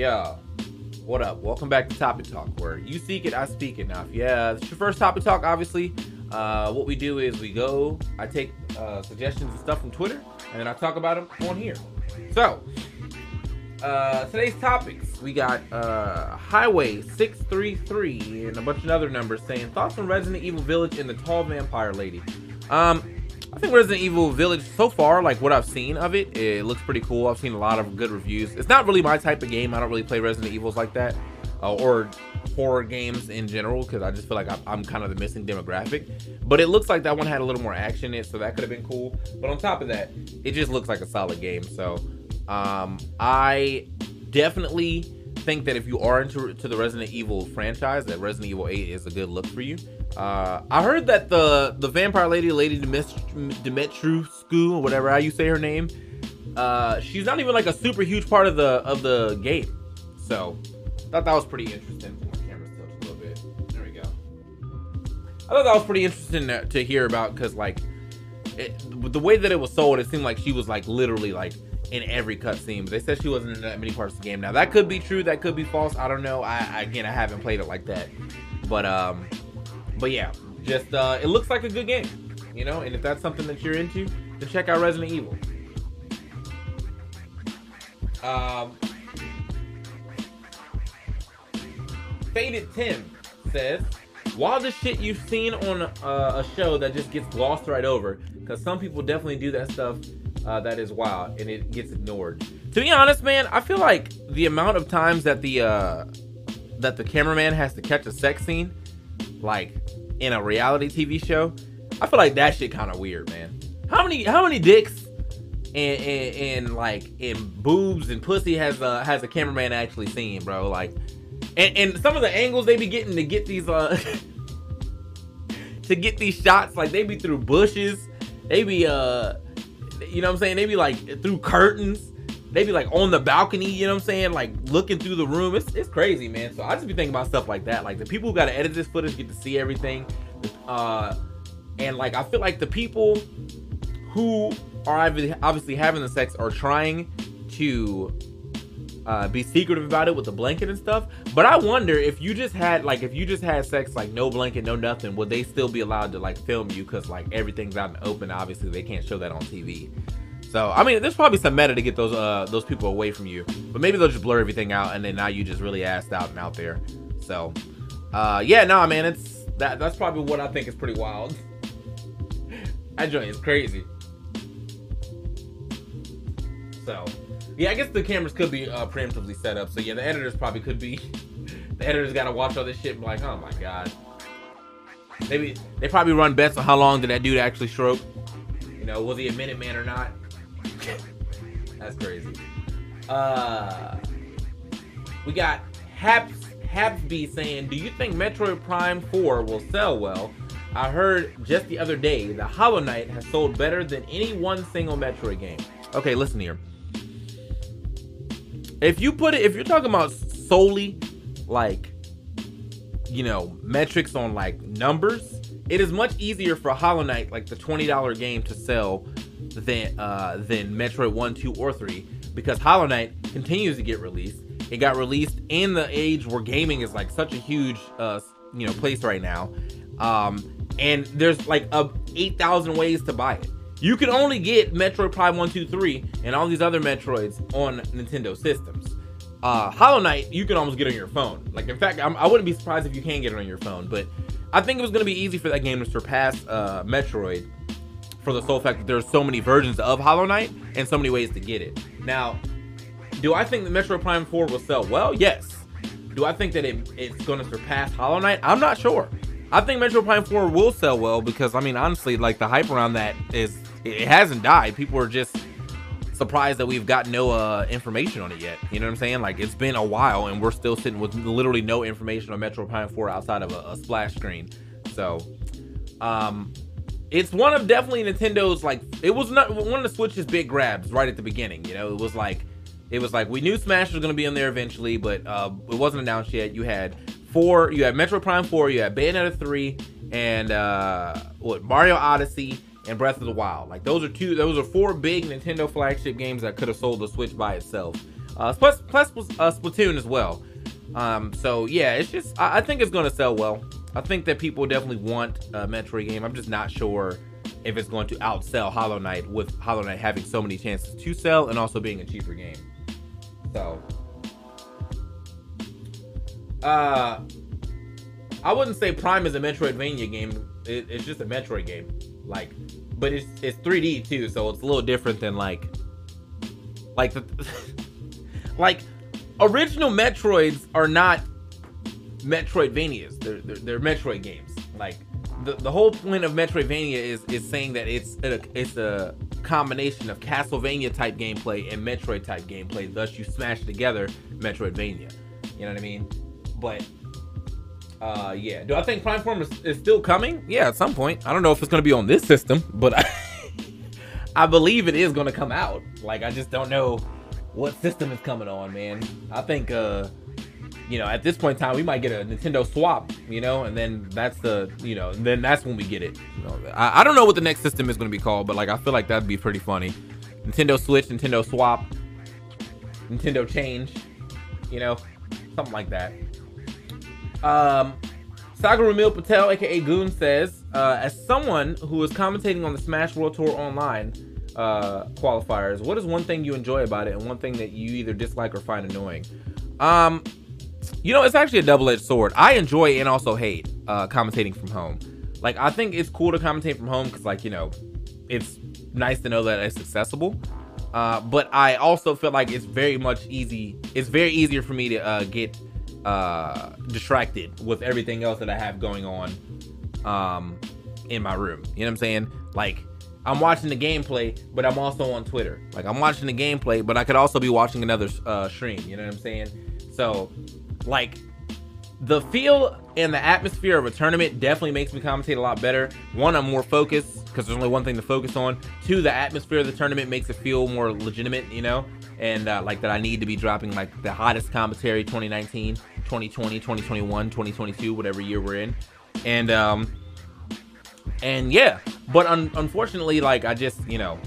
Yeah. What up? Welcome back to Topic Talk, where you seek it, I speak if yeah, it's your first Topic Talk, obviously, uh, what we do is we go, I take uh, suggestions and stuff from Twitter, and then I talk about them on here. So, uh, today's topics we got uh, Highway 633 and a bunch of other numbers saying thoughts on Resident Evil Village and the Tall Vampire Lady. Um, I think Resident Evil Village so far, like what I've seen of it, it looks pretty cool. I've seen a lot of good reviews. It's not really my type of game. I don't really play Resident Evils like that, uh, or horror games in general, because I just feel like I'm kind of the missing demographic. But it looks like that one had a little more action in it, so that could have been cool. But on top of that, it just looks like a solid game. So um, I definitely think that if you are into to the Resident Evil franchise, that Resident Evil 8 is a good look for you. Uh, I heard that the the vampire lady, Lady Dimitrescu, or whatever how you say her name, uh, she's not even like a super huge part of the of the game. So, I thought that was pretty interesting. There we go. I thought that was pretty interesting to, to hear about because like it, the way that it was sold, it seemed like she was like literally like in every cutscene. But they said she wasn't in that many parts of the game. Now that could be true, that could be false. I don't know. I again, I haven't played it like that, but um but yeah, just uh, it looks like a good game, you know. And if that's something that you're into, then check out Resident Evil. Um, Faded Tim says, "While the shit you've seen on uh, a show that just gets glossed right over, because some people definitely do that stuff uh, that is wild and it gets ignored." To be honest, man, I feel like the amount of times that the uh, that the cameraman has to catch a sex scene, like in a reality TV show, I feel like that shit kind of weird, man. How many how many dicks and, and, and like in boobs and pussy has a has a cameraman actually seen, bro? Like, and, and some of the angles they be getting to get these uh to get these shots, like they be through bushes, they be uh, you know what I'm saying? They be like through curtains they be like on the balcony, you know what I'm saying? Like looking through the room. It's, it's crazy, man. So I just be thinking about stuff like that. Like the people who gotta edit this footage get to see everything. Uh and like I feel like the people who are obviously having the sex are trying to uh, be secretive about it with the blanket and stuff. But I wonder if you just had like if you just had sex like no blanket, no nothing, would they still be allowed to like film you? Because like everything's out in the open. Obviously, they can't show that on TV. So I mean, there's probably some meta to get those uh those people away from you, but maybe they'll just blur everything out, and then now you just really assed out and out there. So, uh, yeah, no, nah, man, it's that that's probably what I think is pretty wild. that joint is crazy. So, yeah, I guess the cameras could be uh, preemptively set up. So yeah, the editors probably could be. the editors got to watch all this shit and be like, oh my god. Maybe they probably run bets on how long did that dude actually stroke. You know, was he a minute man or not? That's crazy. Uh, we got Haps Hapsby saying, "Do you think Metroid Prime 4 will sell well?" I heard just the other day that Hollow Knight has sold better than any one single Metroid game. Okay, listen here. If you put it, if you're talking about solely like, you know, metrics on like numbers, it is much easier for Hollow Knight, like the $20 game, to sell than uh, than Metroid 1, 2, or 3 because Hollow Knight continues to get released. It got released in the age where gaming is like such a huge uh, you know place right now. Um, and there's like a 8,000 ways to buy it. You can only get Metroid Prime 1, 2, 3 and all these other Metroids on Nintendo systems. Uh, Hollow Knight, you can almost get on your phone. Like, in fact, I'm, I would not be surprised if you can get it on your phone. But I think it was going to be easy for that game to surpass uh, Metroid for the sole fact that there's so many versions of Hollow Knight and so many ways to get it. Now, do I think the Metroid Prime 4 will sell well? Yes. Do I think that it, it's going to surpass Hollow Knight? I'm not sure. I think Metroid Prime 4 will sell well because, I mean, honestly, like the hype around that is, it hasn't died. People are just surprised that we've got no uh, information on it yet. You know what I'm saying? Like it's been a while and we're still sitting with literally no information on Metroid Prime 4 outside of a, a splash screen. So, um, it's one of definitely Nintendo's like it was not one of the Switch's big grabs right at the beginning. You know, it was like it was like we knew Smash was gonna be in there eventually, but uh, it wasn't announced yet. You had four, you had Metroid Prime Four, you had Bayonetta three, and uh, what Mario Odyssey and Breath of the Wild. Like those are two, those are four big Nintendo flagship games that could have sold the Switch by itself. Uh, plus plus uh, Splatoon as well. Um, so yeah, it's just I, I think it's gonna sell well. I think that people definitely want a Metroid game. I'm just not sure if it's going to outsell Hollow Knight with Hollow Knight having so many chances to sell and also being a cheaper game. So, uh, I wouldn't say Prime is a Metroidvania game. It, it's just a Metroid game, like, but it's it's 3D too, so it's a little different than like, like the, like, original Metroids are not Metroidvanias. They're, they're they're Metroid games. Like the, the whole point of Metroidvania is is saying that it's a, it's a combination of Castlevania type gameplay and Metroid type gameplay. Thus, you smash together Metroidvania. You know what I mean? But uh, yeah. Do I think Prime Four is, is still coming? Yeah, at some point. I don't know if it's gonna be on this system, but I, I believe it is gonna come out. Like I just don't know what system is coming on, man. I think uh you know, at this point in time, we might get a Nintendo swap, you know, and then that's the, you know, then that's when we get it. You know, I, I don't know what the next system is going to be called, but like, I feel like that'd be pretty funny. Nintendo Switch, Nintendo swap, Nintendo change, you know, something like that. Um, Sagar Ramil Patel, aka Goon, says, uh, as someone who is commentating on the Smash World Tour online uh, qualifiers, what is one thing you enjoy about it and one thing that you either dislike or find annoying? Um, you know, it's actually a double-edged sword. I enjoy and also hate uh, commentating from home. Like, I think it's cool to commentate from home because, like, you know, it's nice to know that it's accessible. Uh, but I also feel like it's very much easy. It's very easier for me to uh, get uh, distracted with everything else that I have going on um, in my room. You know what I'm saying? Like, I'm watching the gameplay, but I'm also on Twitter. Like, I'm watching the gameplay, but I could also be watching another uh, stream. You know what I'm saying? So like the feel and the atmosphere of a tournament definitely makes me commentate a lot better. One, I'm more focused because there's only one thing to focus on. Two, the atmosphere of the tournament makes it feel more legitimate, you know, and uh, like that I need to be dropping like the hottest commentary 2019, 2020, 2021, 2022, whatever year we're in, and um, and yeah. But un- unfortunately, like I just you know,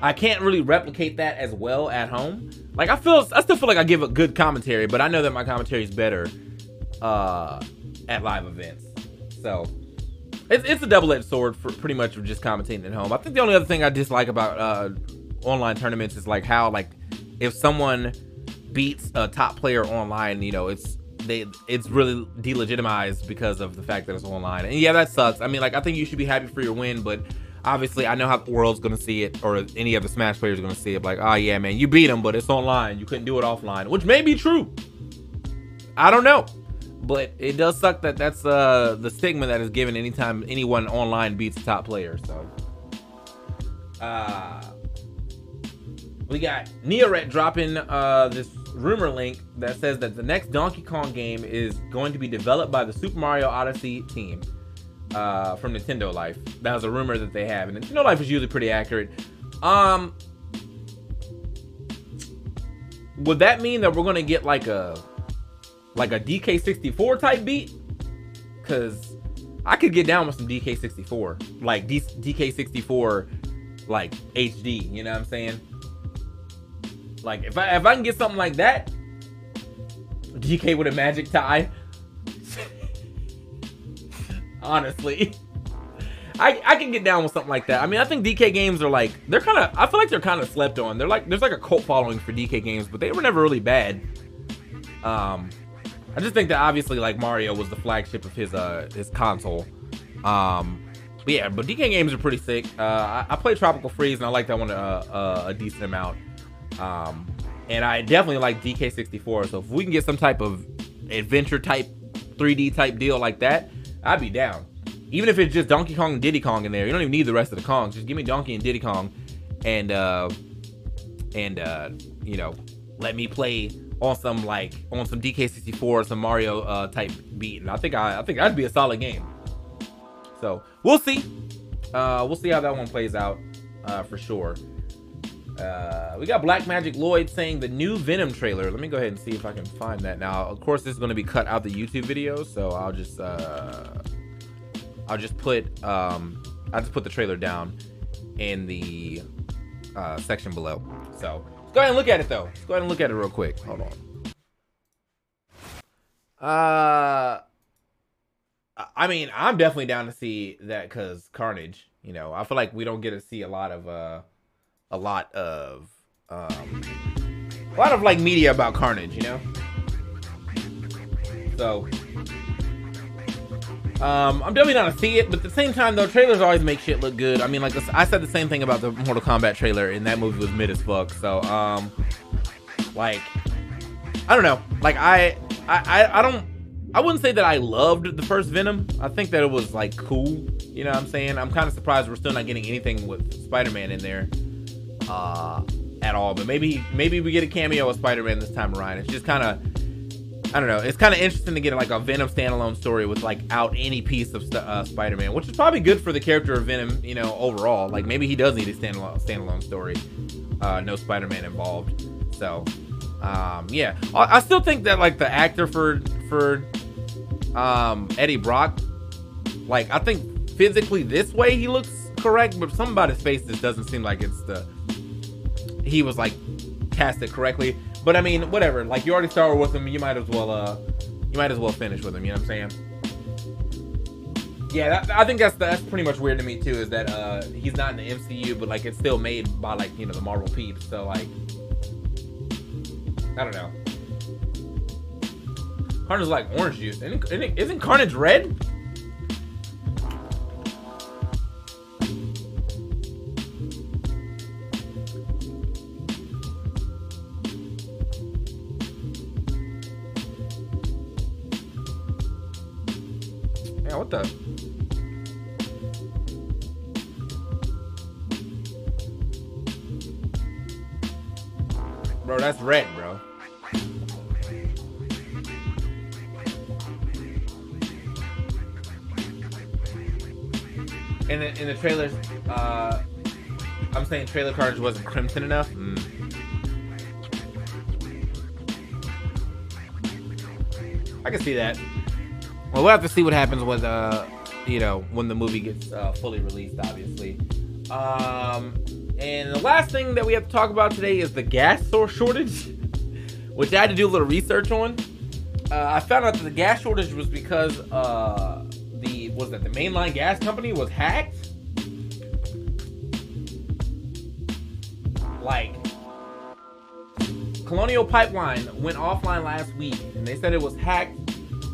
I can't really replicate that as well at home. Like I feel, I still feel like I give a good commentary, but I know that my commentary is better uh, at live events. So it's, it's a double-edged sword for pretty much just commentating at home. I think the only other thing I dislike about uh, online tournaments is like how like if someone beats a top player online, you know, it's they it's really delegitimized because of the fact that it's online. And yeah, that sucks. I mean, like I think you should be happy for your win, but obviously I know how the world's gonna see it, or any of the Smash players gonna see it. Like, oh yeah, man, you beat him, but it's online. You couldn't do it offline, which may be true. I don't know, but it does suck that that's uh, the stigma that is given anytime anyone online beats a top player. So, uh, we got Neoret dropping uh, this rumor link that says that the next Donkey Kong game is going to be developed by the Super Mario Odyssey team uh, from Nintendo Life. That was a rumor that they have, and Nintendo Life is usually pretty accurate. Um, would that mean that we're gonna get like a like a DK64 type beat? Cause I could get down with some DK64, like D- DK64, like HD. You know what I'm saying? Like if I if I can get something like that, DK with a magic tie, honestly. I, I can get down with something like that. I mean, I think DK games are like they're kind of. I feel like they're kind of slept on. They're like there's like a cult following for DK games, but they were never really bad. Um, I just think that obviously like Mario was the flagship of his uh his console. Um, but yeah, but DK games are pretty sick. Uh, I, I played Tropical Freeze and I like that one uh, uh, a decent amount. Um, and I definitely like DK64. So if we can get some type of adventure type 3D type deal like that, I'd be down. Even if it's just Donkey Kong and Diddy Kong in there, you don't even need the rest of the Kongs. Just give me Donkey and Diddy Kong, and uh, and uh, you know, let me play on some like on some DK64 or some Mario uh, type beat, and I think I I think that'd be a solid game. So we'll see. Uh, we'll see how that one plays out uh, for sure. Uh, we got Black Magic Lloyd saying the new Venom trailer. Let me go ahead and see if I can find that. Now, of course, this is going to be cut out the YouTube video, so I'll just uh, I'll just put um, I'll just put the trailer down in the uh, section below. So let's go ahead and look at it though. Let's go ahead and look at it real quick. Hold on. Uh, I mean, I'm definitely down to see that because Carnage. You know, I feel like we don't get to see a lot of uh, a lot of um, a lot of like media about Carnage. You know, so um, I'm definitely not to see it, but at the same time, though, trailers always make shit look good. I mean, like I said the same thing about the Mortal Kombat trailer, and that movie was mid as fuck. So, um, like, I don't know. Like, I, I, I don't. I wouldn't say that I loved the first Venom. I think that it was like cool. You know what I'm saying? I'm kind of surprised we're still not getting anything with Spider-Man in there uh, at all. But maybe maybe we get a cameo of Spider-Man this time around. It's just kind of I don't know. It's kind of interesting to get like a Venom standalone story with like out any piece of uh, Spider-Man, which is probably good for the character of Venom, you know, overall. Like maybe he does need a standalone standalone story, uh, no Spider-Man involved. So, um, yeah, I, I, still think that like the actor for for um, Eddie Brock, like I think physically this way he looks correct, but something about his face just doesn't seem like it's the he was like casted correctly. But I mean, whatever. Like you already started with him, you might as well uh you might as well finish with him, you know what I'm saying? Yeah, that, I think that's that's pretty much weird to me too. Is that uh he's not in the MCU, but like it's still made by like you know the Marvel peeps. So like, I don't know. Carnage is like orange juice. Isn't, isn't Carnage red? In the, in the trailers, uh, I'm saying trailer cards wasn't crimson enough. Mm. I can see that. Well, we'll have to see what happens with uh, you know, when the movie gets uh, fully released, obviously. Um, and the last thing that we have to talk about today is the gas source shortage, which I had to do a little research on. Uh, I found out that the gas shortage was because uh, was that the mainline gas company was hacked. Like Colonial Pipeline went offline last week, and they said it was hacked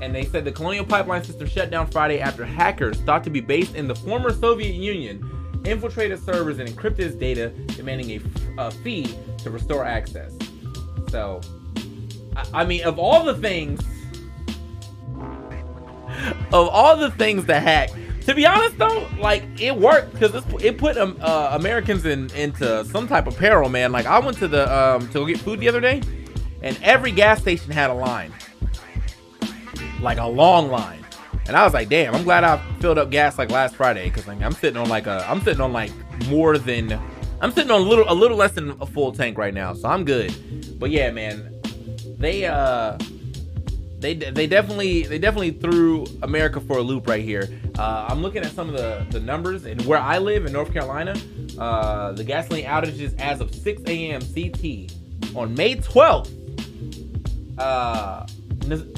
and they said the Colonial Pipeline system shut down Friday after hackers thought to be based in the former Soviet Union infiltrated servers and encrypted its data, demanding a, fee to restore access. So, I, I mean, of all the things, of all the things to hack, to be honest though, like it worked because it put um, uh, Americans in into some type of peril, man. Like I went to the um, to get food the other day, and every gas station had a line like a long line. And I was like, damn, I'm glad I filled up gas like last Friday because like, I'm sitting on like a, I'm sitting on like more than, I'm sitting on a little, a little less than a full tank right now, so I'm good. But yeah, man, they uh, they they definitely they definitely threw America for a loop right here. Uh, I'm looking at some of the the numbers and where I live in North Carolina, uh, the gasoline outages as of 6 a.m. CT on May 12th. Uh,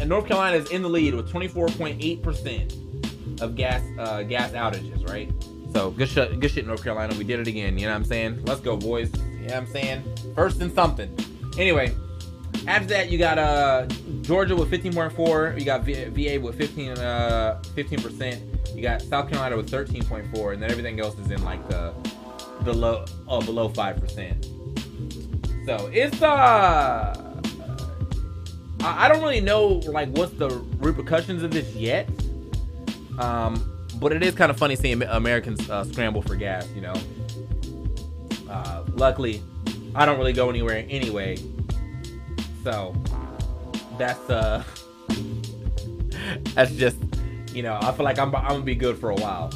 North Carolina is in the lead with 24.8% of gas uh, gas outages, right? So good shit, good shit, North Carolina. We did it again. You know what I'm saying? Let's go, boys. You know what I'm saying? First and something. Anyway, after that, you got uh Georgia with 15.4. You got VA with 15 uh 15%. You got South Carolina with 13.4, and then everything else is in like the the low uh, below five percent. So it's uh I don't really know like what's the repercussions of this yet. Um, but it is kind of funny seeing Americans uh, scramble for gas. You know. Uh, luckily, I don't really go anywhere anyway, so that's uh, that's just you know I feel like I'm I'm gonna be good for a while.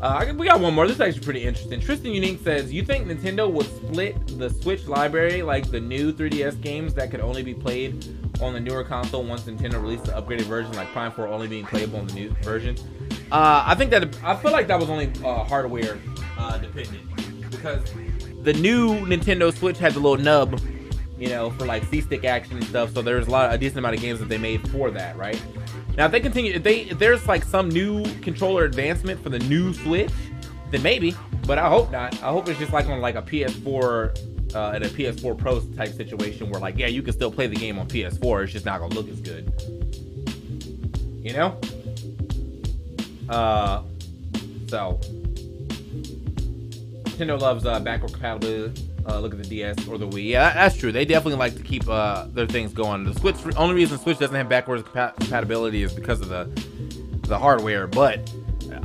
Uh, we got one more. This is actually pretty interesting. Tristan Unique says, "You think Nintendo would split the Switch library like the new 3DS games that could only be played on the newer console once Nintendo released the upgraded version, like Prime 4 only being playable on the new version?" Uh, I think that I feel like that was only uh, hardware uh, dependent because the new Nintendo Switch had the little nub, you know, for like C-stick action and stuff. So there's a lot, a decent amount of games that they made for that, right? Now, if they continue, if they, if there's like some new controller advancement for the new Switch, then maybe. But I hope not. I hope it's just like on like a PS4 uh, and a PS4 Pro type situation where like, yeah, you can still play the game on PS4. It's just not gonna look as good. You know? Uh, so Nintendo loves uh, backward compatibility. Uh, look at the DS or the Wii. Yeah, that's true. They definitely like to keep uh, their things going. The Switch, only reason Switch doesn't have backwards compatibility is because of the the hardware. But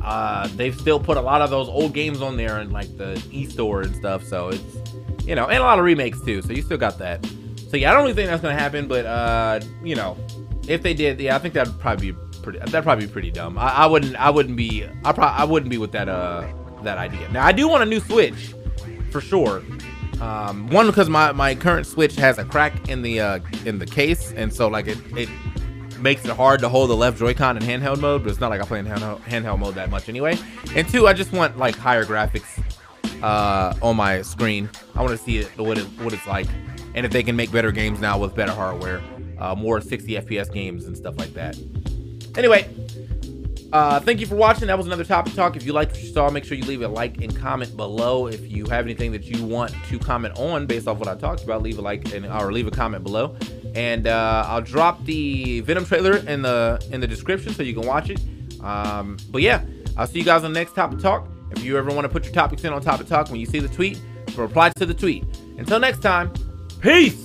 uh, they've still put a lot of those old games on there and like the e-store and stuff. So it's you know, and a lot of remakes too. So you still got that. So yeah, I don't really think that's gonna happen. But uh, you know, if they did, yeah, I think that'd probably be pretty. That'd probably be pretty dumb. I, I wouldn't. I wouldn't be. I probably. I wouldn't be with that. Uh, that idea. Now I do want a new Switch, for sure. Um, one because my my current Switch has a crack in the uh in the case, and so like it it makes it hard to hold the left Joy-Con in handheld mode. But it's not like I play in handheld, mode that much anyway. And two, I just want like higher graphics uh on my screen. I want to see it, what it what it's like, and if they can make better games now with better hardware, uh, more 60 FPS games and stuff like that. Anyway, uh, thank you for watching. That was another topic talk. If you liked what you saw, make sure you leave a like and comment below. If you have anything that you want to comment on based off what I talked about, leave a like and or leave a comment below. And uh, I'll drop the Venom trailer in the in the description so you can watch it. Um, but yeah, I'll see you guys on the next topic talk. If you ever want to put your topics in on topic talk when you see the tweet, reply to the tweet. Until next time, peace.